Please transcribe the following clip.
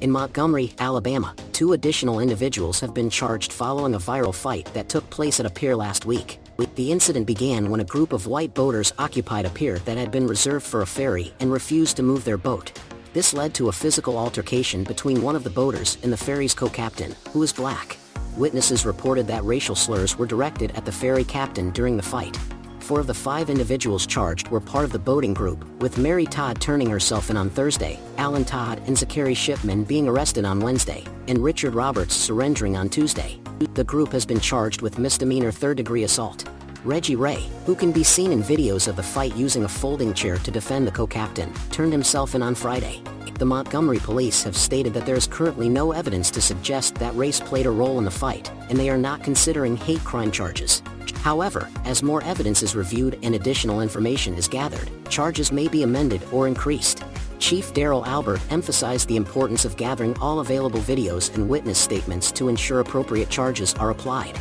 In Montgomery, Alabama, two additional individuals have been charged following a viral fight that took place at a pier last week. The incident began when a group of white boaters occupied a pier that had been reserved for a ferry and refused to move their boat. This led to a physical altercation between one of the boaters and the ferry's co-captain, who is black. Witnesses reported that racial slurs were directed at the ferry captain during the fight. Four of the five individuals charged were part of the boating group, with Mary Todd turning herself in on Thursday, Allen Todd and Zachary Shipman being arrested on Wednesday, and Richard Roberts surrendering on Tuesday. The group has been charged with misdemeanor third-degree assault. Reggie Ray, who can be seen in videos of the fight using a folding chair to defend the co-captain, turned himself in on Friday. The Montgomery police have stated that there is currently no evidence to suggest that race played a role in the fight, and they are not considering hate crime charges. However, as more evidence is reviewed and additional information is gathered, charges may be amended or increased. Chief Darryl Albert emphasized the importance of gathering all available videos and witness statements to ensure appropriate charges are applied.